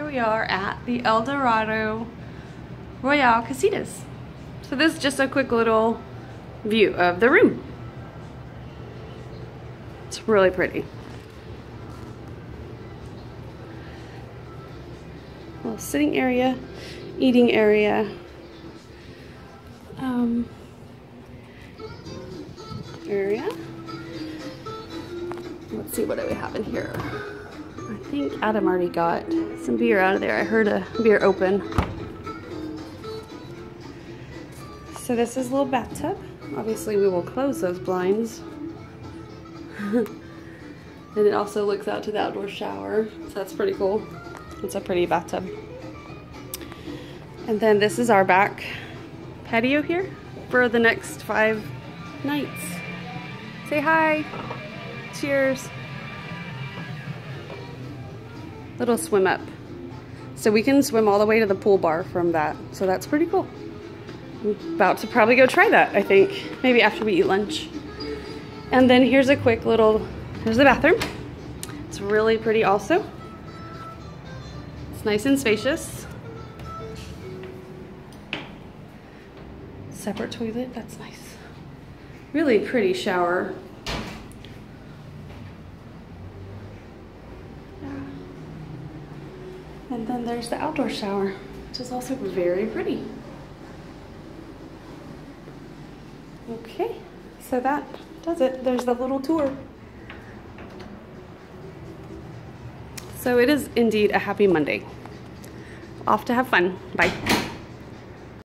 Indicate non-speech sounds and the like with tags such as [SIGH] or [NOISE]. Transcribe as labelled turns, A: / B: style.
A: here we are at the El Dorado Royale Casitas. So this is just a quick little view of the room. It's really pretty. Little sitting area, eating area. Um, area. Let's see what do we have in here. I think Adam already got some beer out of there. I heard a beer open. So this is a little bathtub. Obviously we will close those blinds. [LAUGHS] and it also looks out to the outdoor shower. So that's pretty cool. It's a pretty bathtub. And then this is our back patio here for the next five nights. Say hi. Cheers little swim up. So we can swim all the way to the pool bar from that. So that's pretty cool. I'm about to probably go try that, I think. Maybe after we eat lunch. And then here's a quick little, here's the bathroom. It's really pretty also. It's nice and spacious. Separate toilet, that's nice. Really pretty shower. And then there's the outdoor shower, which is also very pretty. Okay, so that does it. There's the little tour. So it is indeed a happy Monday. Off to have fun. Bye.